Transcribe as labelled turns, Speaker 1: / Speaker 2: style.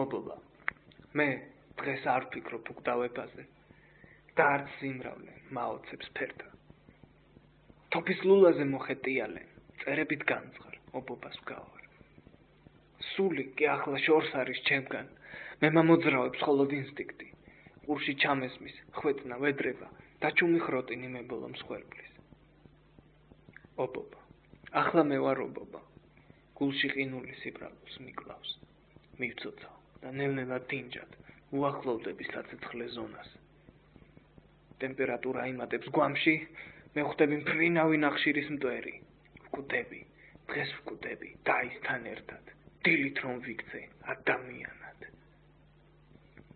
Speaker 1: ობობა მე დღეს არ ვფიქრობ უკდავებაზე და არც სიმრავლე მაოცებს ფერდა. თოფის ლულაზე მოხეტიალე წერებით განცხარ ობობას გავარ სული კი ახლა შორს არის ჩემგან. მე მომძრავებს ხოლოდ ინსტინქტი. ყურში ჩამესმის ხვეწნა ვედრება და ჩუმი ხროტინი მებოლო მსხვერპლის. ობობა. ახლა მე ვარ ობობა. გულში ყინული სიბრალოს მიკლავს მივცოცა და ნელ-ნელა დინჯად უახლოვდები საცეცხლე ზონას. ტემპერატურა იმატებს გვამში, მე ხვდები მფრინავი ნახშირის მტვერი. ვკვდები, დღეს ვკვდები დაისთან ერთად. დილით რომ ვიქცე ადამიან